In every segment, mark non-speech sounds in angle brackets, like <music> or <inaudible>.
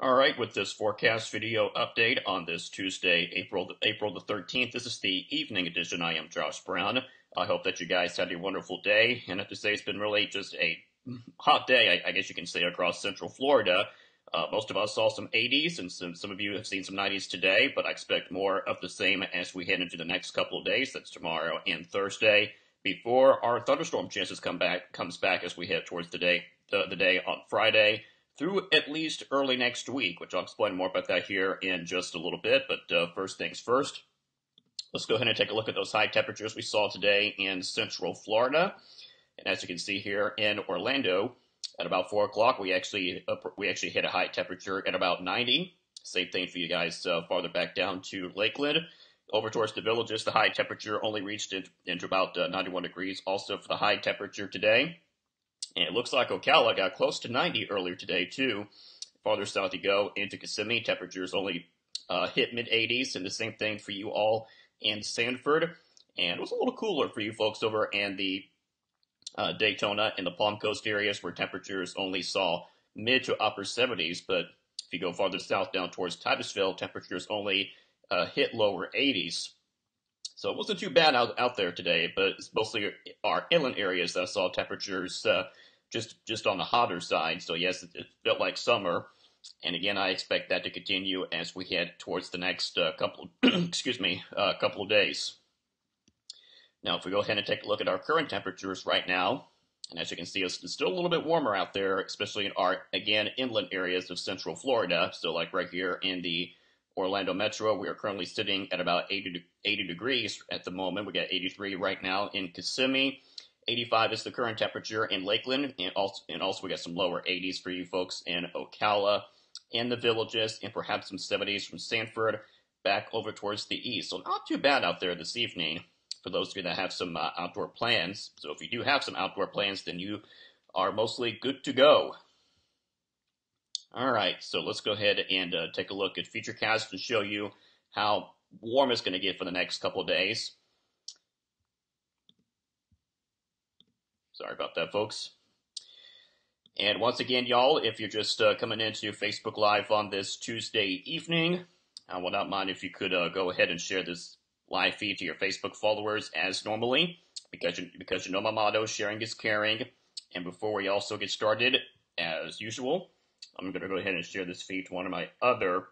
All right, with this forecast video update on this Tuesday, April April the 13th, this is the evening edition. I am Josh Brown. I hope that you guys had a wonderful day, and I have to say it's been really just a hot day, I, I guess you can say, across Central Florida. Uh, most of us saw some 80s, and some, some of you have seen some 90s today, but I expect more of the same as we head into the next couple of days. That's tomorrow and Thursday, before our thunderstorm chances come back comes back as we head towards the day the, the day on Friday through at least early next week, which I'll explain more about that here in just a little bit. But uh, first things first, let's go ahead and take a look at those high temperatures we saw today in Central Florida. And as you can see here in Orlando, at about four o'clock, we actually uh, we actually hit a high temperature at about 90. Same thing for you guys uh, farther back down to Lakeland. Over towards the villages, the high temperature only reached into, into about uh, 91 degrees. Also for the high temperature today, and it looks like Ocala got close to 90 earlier today, too. Farther south you go into Kissimmee, temperatures only uh, hit mid 80s, and the same thing for you all in Sanford. And it was a little cooler for you folks over in the uh, Daytona and the Palm Coast areas where temperatures only saw mid to upper 70s. But if you go farther south down towards Titusville, temperatures only uh, hit lower 80s. So it wasn't too bad out, out there today, but it's mostly our inland areas that saw temperatures uh, just just on the hotter side. So yes, it, it, felt like summer. And again, I expect that to continue as we head towards the next uh, couple, of, <clears throat> excuse me, uh, couple of days. Now, if we go ahead and take a look at our current temperatures right now, and as you can see, it's still a little bit warmer out there, especially in our, again, inland areas of central Florida. So like right here in the Orlando Metro, we are currently sitting at about 80, 80 degrees at the moment. We got 83 right now in Kissimmee. 85 is the current temperature in Lakeland, and also, and also we got some lower 80s for you folks in Ocala, and the villages, and perhaps some 70s from Sanford back over towards the east. So not too bad out there this evening for those of you that have some uh, outdoor plans. So if you do have some outdoor plans, then you are mostly good to go. All right, so let's go ahead and uh, take a look at Futurecast and show you how warm it's going to get for the next couple days. Sorry about that, folks. And once again, y'all, if you're just uh, coming into Facebook Live on this Tuesday evening, I would not mind if you could uh, go ahead and share this live feed to your Facebook followers as normally, because you, because you know my motto, sharing is caring. And before we also get started, as usual, I'm going to go ahead and share this feed to one of my other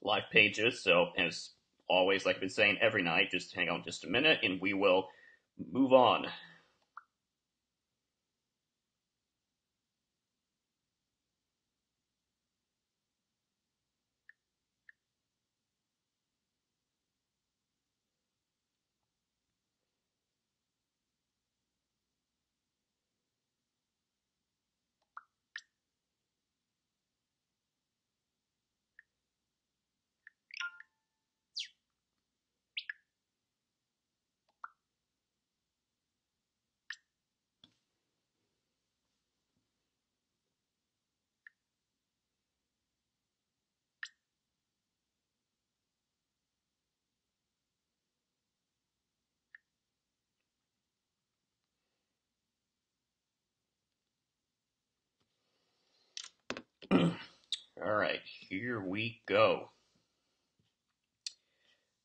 live pages. So as always, like I've been saying every night, just hang on just a minute and we will move on. All right, here we go.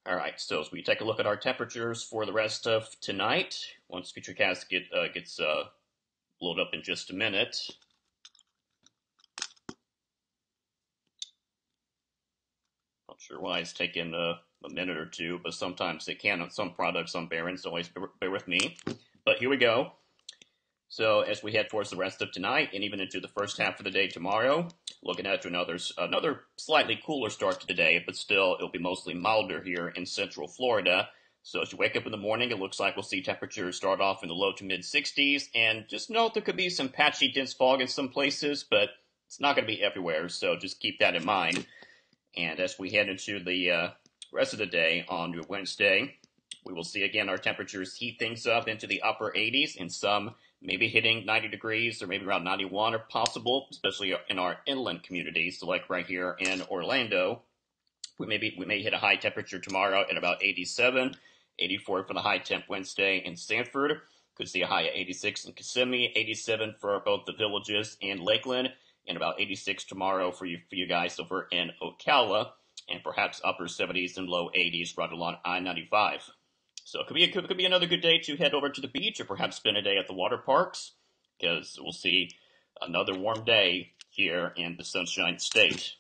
All right, so as we take a look at our temperatures for the rest of tonight, once Futurecast get, uh, gets uh, loaded up in just a minute. Not sure why it's taking uh, a minute or two, but sometimes it can on some products on Baron's, so always bear with me. But here we go. So as we head towards the rest of tonight and even into the first half of the day tomorrow, looking at another another slightly cooler start to the day, but still it'll be mostly milder here in central Florida. So as you wake up in the morning, it looks like we'll see temperatures start off in the low to mid 60s, and just note there could be some patchy dense fog in some places, but it's not going to be everywhere, so just keep that in mind. And as we head into the uh, rest of the day on Wednesday, we will see again our temperatures heat things up into the upper 80s in some maybe hitting 90 degrees or maybe around 91 are possible, especially in our inland communities. So like right here in Orlando, we may, be, we may hit a high temperature tomorrow at about 87, 84 for the high temp Wednesday in Sanford. Could see a high of 86 in Kissimmee, 87 for both the villages and Lakeland, and about 86 tomorrow for you for you guys over in Ocala, and perhaps upper 70s and low 80s right along I-95. So it could be, it could, be another good day to head over to the beach or perhaps spend a day at the water parks because we'll see another warm day here in the Sunshine State.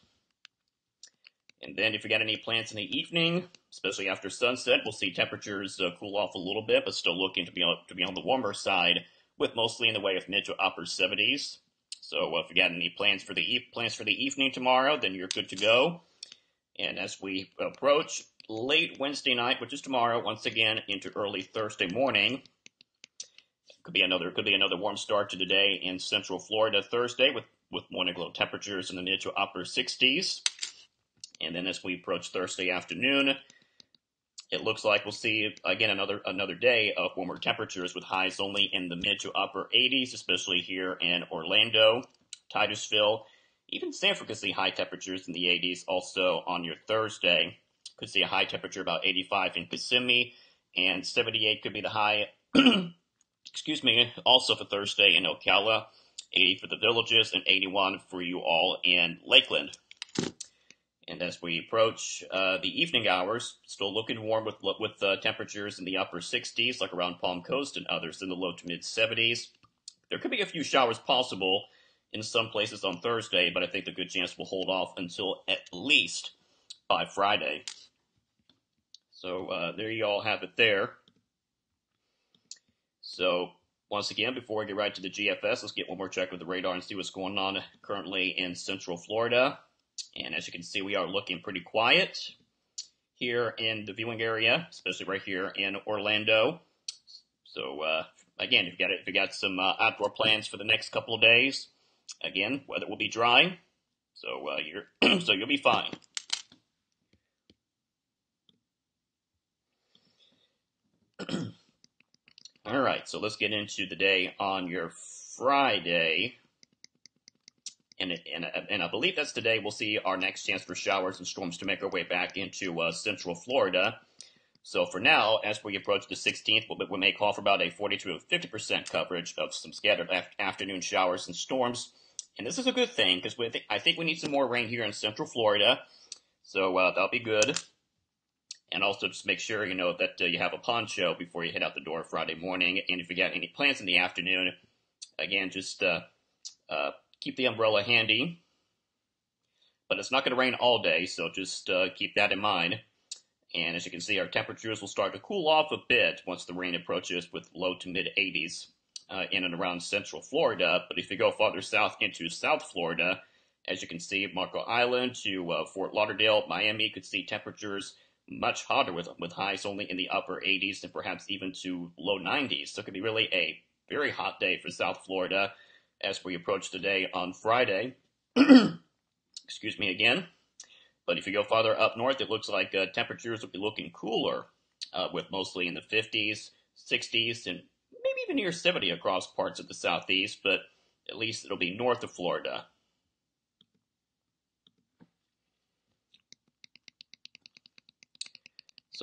And then if you got any plans in the evening, especially after sunset, we'll see temperatures uh, cool off a little bit, but still looking to be on, to be on the warmer side, with mostly in the way of mid to upper 70s. So uh, if you got any plans for the e- plans for the evening tomorrow, then you're good to go. And as we approach late Wednesday night, which is tomorrow, once again into early Thursday morning, could be another could be another warm start to today in Central Florida Thursday with with morning low temperatures in the mid to upper 60s. And then as we approach Thursday afternoon, it looks like we'll see again another another day of warmer temperatures with highs only in the mid to upper 80s, especially here in Orlando, Titusville, even Sanford could see high temperatures in the 80s. Also on your Thursday, could see a high temperature about 85 in Kissimmee, and 78 could be the high. <clears throat> excuse me. Also for Thursday in Ocala, 80 for the villages, and 81 for you all in Lakeland. And as we approach uh, the evening hours, still looking warm with with uh, temperatures in the upper 60s, like around Palm Coast, and others in the low to mid 70s. There could be a few showers possible in some places on Thursday, but I think the good chance will hold off until at least by Friday. So uh, there you all have it there. So once again, before we get right to the GFS, let's get one more check with the radar and see what's going on currently in Central Florida. And as you can see, we are looking pretty quiet here in the viewing area, especially right here in Orlando. So uh, again, if you got if you got some uh, outdoor plans for the next couple of days, again, weather will be dry, so uh, you're <clears throat> so you'll be fine. All right, so let's get into the day on your Friday and and and I believe that's today. We'll see our next chance for showers and storms to make our way back into uh, Central Florida. So for now, as we approach the 16th, we we may call for about a 40 to 50 percent coverage of some scattered af- afternoon showers and storms. And this is a good thing because th- I think we need some more rain here in Central Florida. So uh, that'll be good. And also just make sure you know that uh, you have a poncho before you head out the door Friday morning. And if you got any plans in the afternoon, again, just uh, uh, keep the umbrella handy. But it's not going to rain all day, so just uh, keep that in mind. And as you can see, our temperatures will start to cool off a bit once the rain approaches with low to mid 80s uh, in and around central Florida. But if you go farther south into South Florida, as you can see, Marco Island to uh, Fort Lauderdale, Miami could see temperatures much hotter with, with highs only in the upper 80s and perhaps even to low 90s. So it could be really a very hot day for South Florida as we approach the day on Friday. <clears throat> Excuse me again. But if you go farther up north, it looks like uh, temperatures will be looking cooler, uh, with mostly in the 50s, 60s, and maybe even near 70 across parts of the southeast, but at least it'll be north of Florida.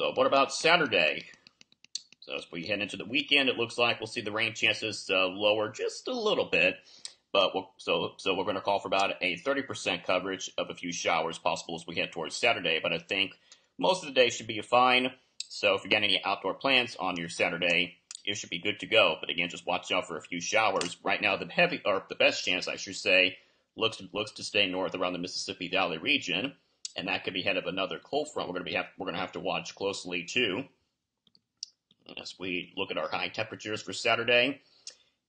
So, what about Saturday? So as we head into the weekend, it looks like we'll see the rain chances uh, lower just a little bit. But we'll, so so we're going to call for about a 30% coverage of a few showers possible as we head towards Saturday. But I think most of the day should be fine. So if you got any outdoor plans on your Saturday, it should be good to go. But again, just watch out for a few showers. Right now, the heavy or the best chance, I should say, looks looks to stay north around the Mississippi Valley region, and that could be head of another cold front. We're going to be have, we're going to have to watch closely too as we look at our high temperatures for Saturday.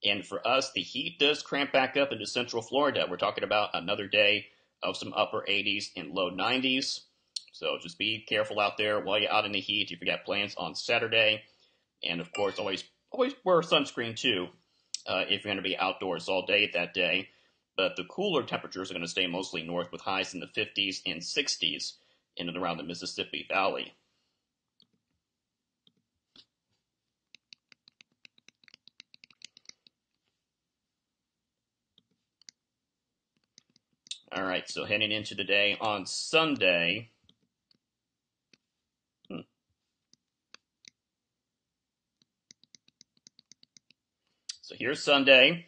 And for us, the heat does cramp back up into central Florida. We're talking about another day of some upper 80s and low 90s. So just be careful out there while you're out in the heat if you got plans on Saturday. And of course, always always wear sunscreen too uh, if you're going to be outdoors all day that day. But the cooler temperatures are going to stay mostly north with highs in the 50s and 60s in and around the Mississippi Valley. All right, so heading into the day on Sunday. Hmm. So here's Sunday.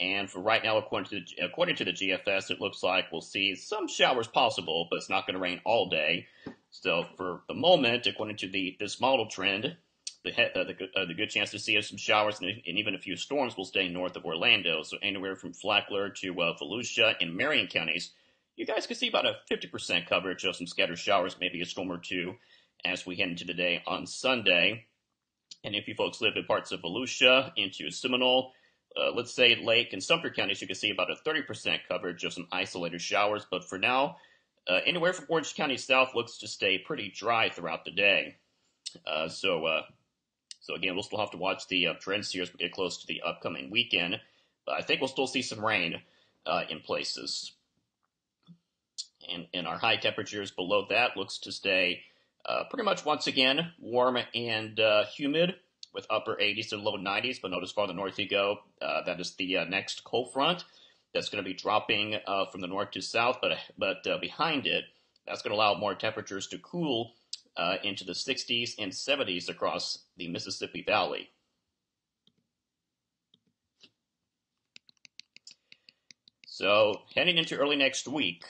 And for right now, according to the, according to the GFS, it looks like we'll see some showers possible, but it's not going to rain all day. So for the moment, according to the this model trend, the uh, the, uh, the good chance to see some showers and, and, even a few storms will stay north of Orlando. So anywhere from Flagler to uh, Volusia and Marion counties, you guys can see about a 50% coverage of some scattered showers, maybe a storm or two, as we head into the day on Sunday. And if you folks live in parts of Volusia into Seminole, uh, let's say Lake and Sumter counties, you can see about a 30% coverage of some isolated showers. But for now, uh, anywhere from Orange County south looks to stay pretty dry throughout the day. Uh, so, uh, so again, we'll still have to watch the uh, trends here as we get close to the upcoming weekend. But I think we'll still see some rain uh, in places. And, and our high temperatures below that looks to stay pretty much once again warm and humid with upper 80s to low 90s. But notice farther north you go, uh, that is the uh, next cold front that's going to be dropping uh, from the north to south. But but uh, behind it, that's going to allow more temperatures to cool uh, into the 60s and 70s across the Mississippi Valley. So heading into early next week,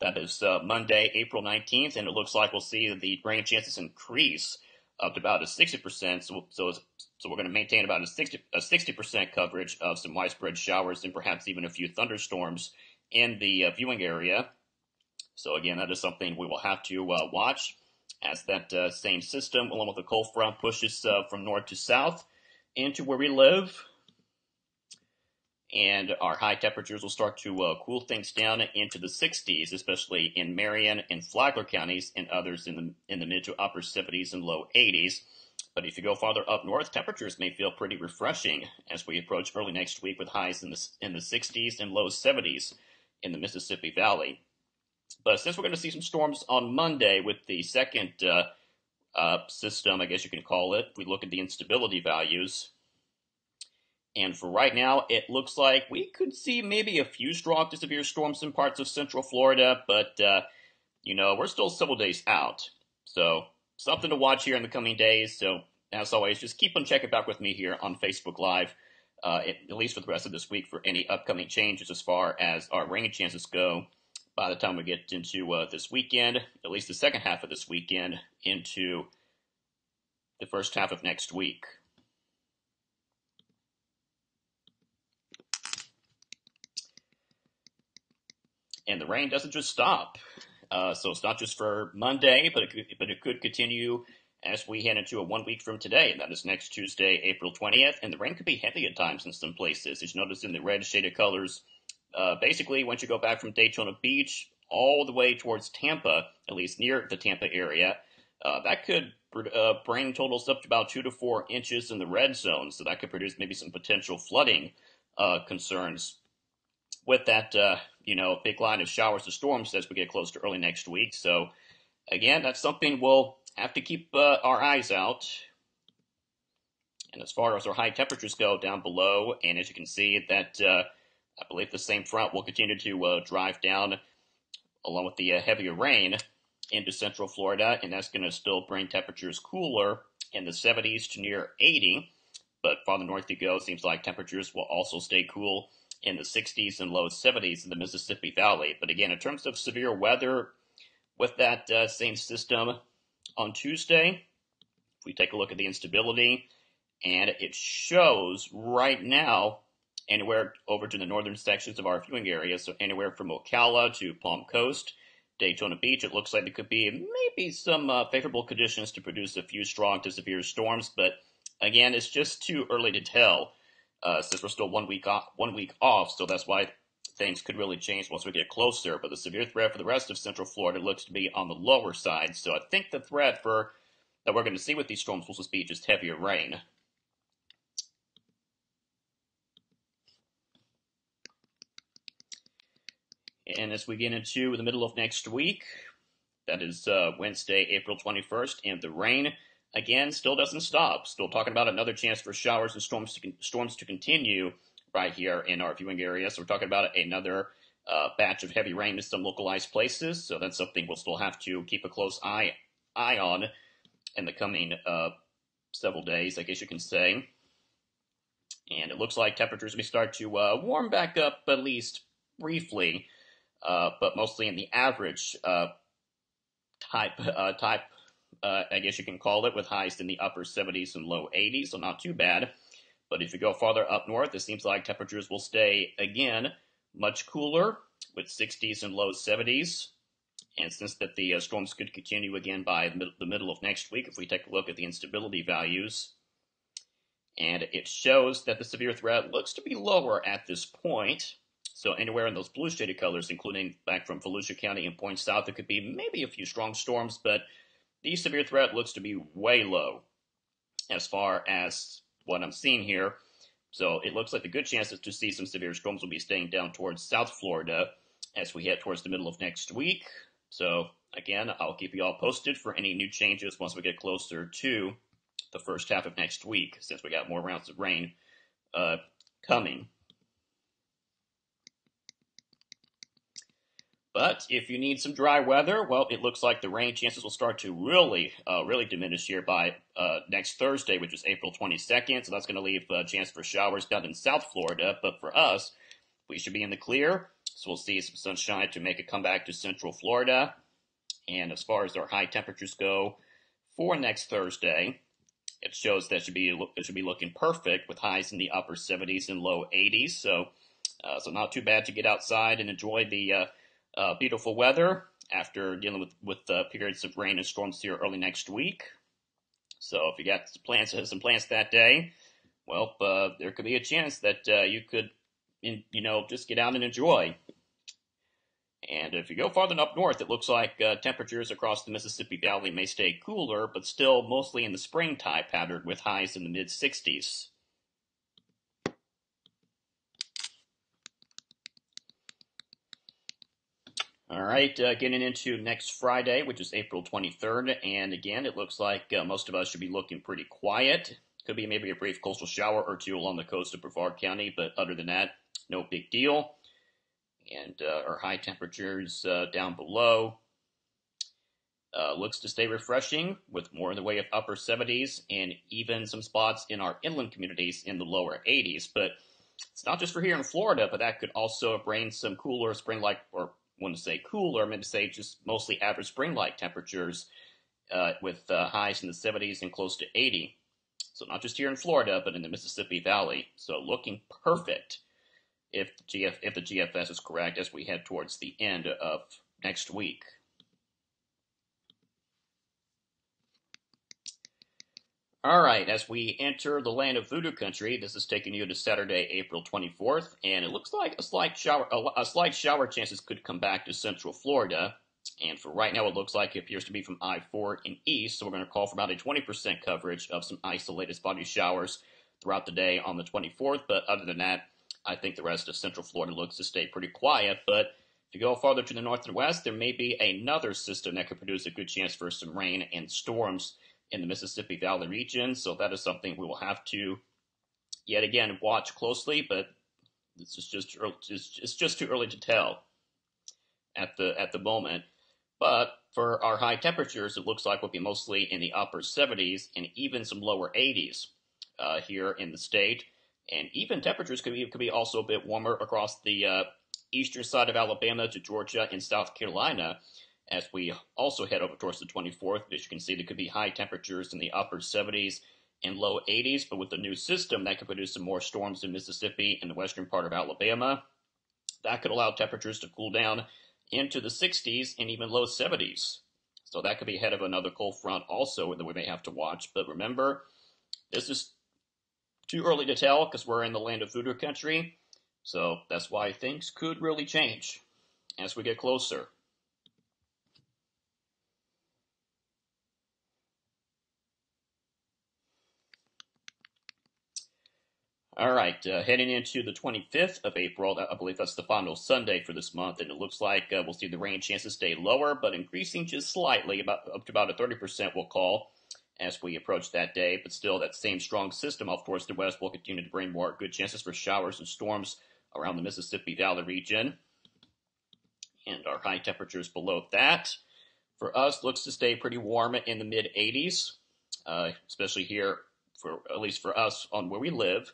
that is uh, Monday, April 19th, and it looks like we'll see the rain chances increase up to about a 60%. So, so, so we're going to maintain about a 60, a 60% coverage of some widespread showers and perhaps even a few thunderstorms in the uh, viewing area. So again, that is something we will have to uh, watch as that uh, same system, along with the cold front, pushes uh, from north to south into where we live and our high temperatures will start to uh, cool things down into the 60s, especially in Marion and Flagler counties, and others in the in the mid to upper 70s and low 80s. But if you go farther up north, temperatures may feel pretty refreshing as we approach early next week with highs in the in the 60s and low 70s in the Mississippi Valley. But since we're going to see some storms on Monday with the second uh, uh, system, I guess you can call it, we look at the instability values and for right now, it looks like we could see maybe a few strong to severe storms in parts of central Florida, but, uh, you know, we're still several days out. So, something to watch here in the coming days. So, as always, just keep on checking back with me here on Facebook Live, uh, at least for the rest of this week, for any upcoming changes as far as our rain chances go. By the time we get into uh, this weekend, at least the second half of this weekend, into the first half of next week. And the rain doesn't just stop. Uh, so it's not just for Monday, but it could, but it could continue as we head into a one week from today. And that is next Tuesday, April 20th. And the rain could be heavy at times in some places. As you notice in the red shaded colors, uh, basically, once you go back from Daytona Beach all the way towards Tampa, at least near the Tampa area, uh, that could uh, bring totals up to about two to four inches in the red zone. So that could produce maybe some potential flooding uh, concerns with that, uh, you know, big line of showers to storms as we get close to early next week. So, again, that's something we'll have to keep uh, our eyes out. And as far as our high temperatures go down below, and as you can see, that uh, I believe the same front will continue to uh, drive down along with the uh, heavier rain into central Florida, and that's going to still bring temperatures cooler in the 70s to near 80. But farther north you go, seems like temperatures will also stay cool in the 60s and low 70s in the Mississippi Valley. But again, in terms of severe weather with that uh, same system on Tuesday, if we take a look at the instability, and it shows right now anywhere over to the northern sections of our viewing area, so anywhere from Ocala to Palm Coast, Daytona Beach, it looks like there could be maybe some uh, favorable conditions to produce a few strong to severe storms, but again, it's just too early to tell uh, since we're still one week off, one week off, so that's why things could really change once we get closer. But the severe threat for the rest of Central Florida looks to be on the lower side. So I think the threat for that we're going to see with these storms will just be just heavier rain. And as we get into the middle of next week, that is uh, Wednesday, April 21st, and the rain again, still doesn't stop. Still talking about another chance for showers and storms to, storms to continue right here in our viewing area. So we're talking about another uh, batch of heavy rain in some localized places. So that's something we'll still have to keep a close eye eye on in the coming uh, several days, I guess you can say. and it looks like temperatures may start to uh, warm back up at least briefly, uh, but mostly in the average uh, type uh, type. Uh, I guess you can call it with highs in the upper 70s and low 80s, so not too bad. But if you go farther up north, it seems like temperatures will stay again much cooler with 60s and low 70s. And since that the uh, storms could continue again by the middle of next week, if we take a look at the instability values, and it shows that the severe threat looks to be lower at this point. So anywhere in those blue shaded colors, including back from Volusia County and points south, there could be maybe a few strong storms, but the severe threat looks to be way low as far as what I'm seeing here. So it looks like the good chances to see some severe storms will be staying down towards South Florida as we head towards the middle of next week. So again, I'll keep you all posted for any new changes once we get closer to the first half of next week, since we got more rounds of rain uh, coming. But if you need some dry weather, well, it looks like the rain chances will start to really, uh, really diminish here by uh, next Thursday, which is April 22nd. So that's going to leave a chance for showers down in South Florida. But for us, we should be in the clear. So we'll see some sunshine to make a comeback to Central Florida. And as far as our high temperatures go for next Thursday, it shows that should be it should be looking perfect with highs in the upper 70s and low 80s. So, uh, so not too bad to get outside and enjoy the uh, beautiful weather after dealing with with uh, periods of rain and storms here early next week. So, if you got plans some plans that day, well, uh, there could be a chance that uh, you could, in, you know, just get out and enjoy. And if you go farther up north, it looks like uh, temperatures across the Mississippi Valley may stay cooler, but still mostly in the spring type pattern with highs in the mid 60s. All right, uh, getting into next Friday, which is April 23rd, and again, it looks like uh, most of us should be looking pretty quiet. Could be maybe a brief coastal shower or two along the coast of Brevard County, but other than that, no big deal and uh, our high temperatures uh, down below. Uh, looks to stay refreshing with more in the way of upper 70s and even some spots in our inland communities in the lower 80s. But it's not just for here in Florida, but that could also bring some cooler spring-like, or want to say cooler, I meant to say just mostly average spring-like temperatures uh, with uh, highs in the 70s and close to 80. So not just here in Florida, but in the Mississippi Valley. So looking perfect if GF, if the GFS is correct as we head towards the end of next week. All right, as we enter the land of voodoo country, this is taking you to Saturday, April 24th, and it looks like a slight shower, a, slight shower chances could come back to Central Florida. And for right now, it looks like it appears to be from I-4 and east, so we're going to call for about a 20% coverage of some isolated spotty showers throughout the day on the 24th. But other than that, I think the rest of Central Florida looks to stay pretty quiet, but if you go farther to the north and west, there may be another system that could produce a good chance for some rain and storms in the Mississippi Valley region. So that is something we will have to yet again watch closely, but this is just it's just too early to tell at the at the moment. But for our high temperatures, it looks like we'll be mostly in the upper 70s and even some lower 80s uh, here in the state. And even temperatures could be, could be also a bit warmer across the uh, eastern side of Alabama to Georgia and South Carolina as we also head over towards the 24th. As you can see, there could be high temperatures in the upper 70s and low 80s, but with the new system, that could produce some more storms in Mississippi and the western part of Alabama. That could allow temperatures to cool down into the 60s and even low 70s. So that could be ahead of another cold front also that we may have to watch. But remember, this is too early to tell because we're in the land of voodoo country. So that's why things could really change as we get closer. All right, uh, heading into the 25th of April, I believe that's the final Sunday for this month, and it looks like uh, we'll see the rain chances stay lower, but increasing just slightly, about up to about a 30% we'll call as we approach that day. But still, that same strong system off towards the west will continue to bring more good chances for showers and storms around the Mississippi Valley region. And our high temperatures below that for us looks to stay pretty warm in the mid 80s, uh, especially here for at least for us on where we live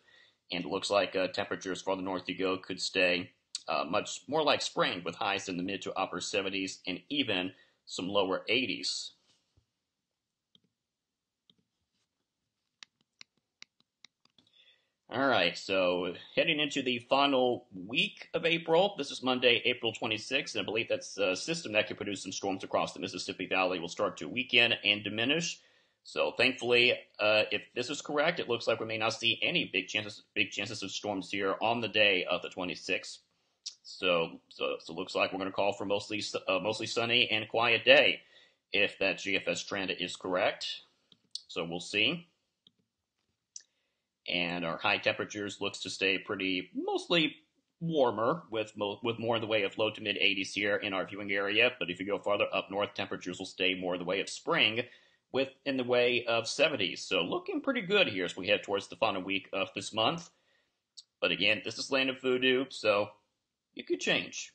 And it looks like uh, temperatures farther north you go could stay uh, much more like spring with highs in the mid to upper 70s and even some lower 80s. All right, so heading into the final week of April, this is Monday, April 26th, and I believe that's a system that could produce some storms across the Mississippi Valley will start to weaken and diminish. So thankfully, uh, if this is correct, it looks like we may not see any big chances big chances of storms here on the day of the 26th. So so so looks like we're going to call for mostly uh, mostly sunny and quiet day if that GFS trend is correct. So we'll see and our high temperatures looks to stay pretty mostly warmer with mo- with more in the way of low to mid 80s here in our viewing area. But if you go farther up north, temperatures will stay more in the way of spring, with in the way of 70s. So looking pretty good here as we head towards the final week of this month. But again, this is land of voodoo, so it could change.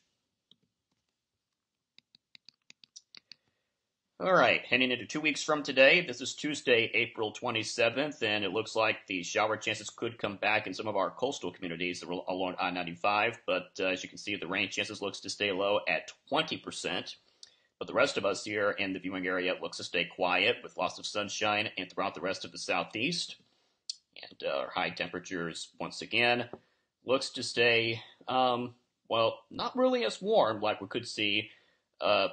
All right, heading into two weeks from today. This is Tuesday, April 27th, and it looks like the shower chances could come back in some of our coastal communities along I-95. But uh, as you can see, the rain chances looks to stay low at 20%. But the rest of us here in the viewing area looks to stay quiet with lots of sunshine and throughout the rest of the southeast. And uh, our high temperatures, once again, looks to stay, um, well, not really as warm like we could see uh,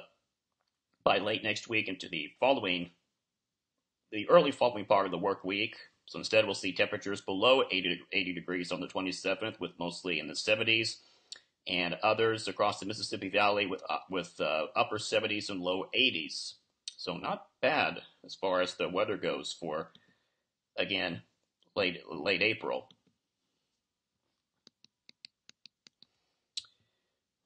by late next week into the following, the early following part of the work week. So instead, we'll see temperatures below 80, 80 degrees on the 27th, with mostly in the 70s, and others across the Mississippi Valley with uh, with uh, upper 70s and low 80s. So not bad as far as the weather goes for, again, late late April.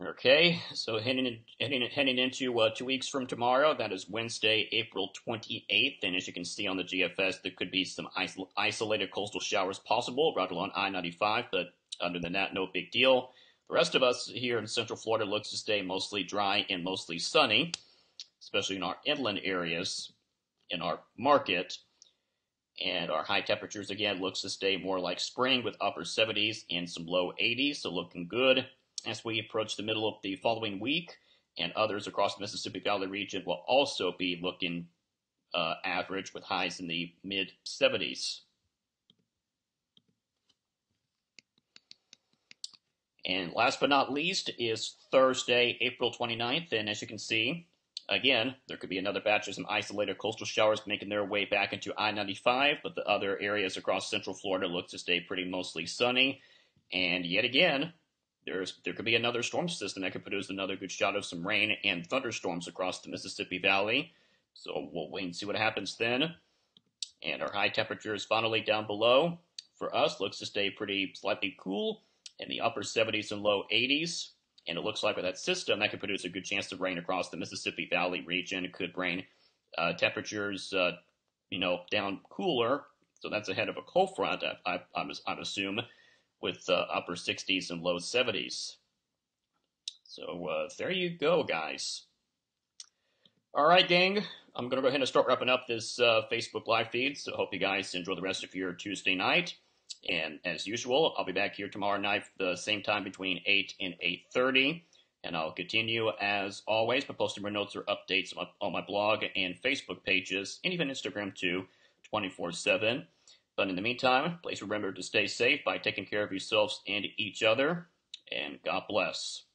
Okay, so heading heading heading into uh, two weeks from tomorrow, that is Wednesday, April 28th, and as you can see on the GFS, there could be some isol- isolated coastal showers possible right along I-95, but other than that, no big deal. The rest of us here in Central Florida looks to stay mostly dry and mostly sunny, especially in our inland areas, in our market. And our high temperatures again looks to stay more like spring with upper 70s and some low 80s, so looking good as we approach the middle of the following week, and others across the Mississippi Valley region will also be looking uh, average with highs in the mid 70s. And last but not least is Thursday, April 29th. And as you can see, again, there could be another batch of some isolated coastal showers making their way back into I 95, but the other areas across central Florida look to stay pretty mostly sunny. And yet again, there's there could be another storm system that could produce another good shot of some rain and thunderstorms across the Mississippi Valley. So we'll wait and see what happens then. And our high temperatures finally down below for us looks to stay pretty slightly cool in the upper 70s and low 80s. And it looks like with that system, that could produce a good chance of rain across the Mississippi Valley region. It could bring uh, temperatures, uh, you know, down cooler. So that's ahead of a cold front, I, I, I assume with uh, upper 60s and low 70s. So uh, there you go, guys. All right, gang. I'm going to go ahead and start wrapping up this uh, Facebook live feed. So hope you guys enjoy the rest of your Tuesday night. And as usual, I'll be back here tomorrow night the same time between 8 and 8.30. And I'll continue, as always, by posting more notes or updates on my blog and Facebook pages, and even Instagram too, 24-7. But in the meantime, please remember to stay safe by taking care of yourselves and each other, and God bless.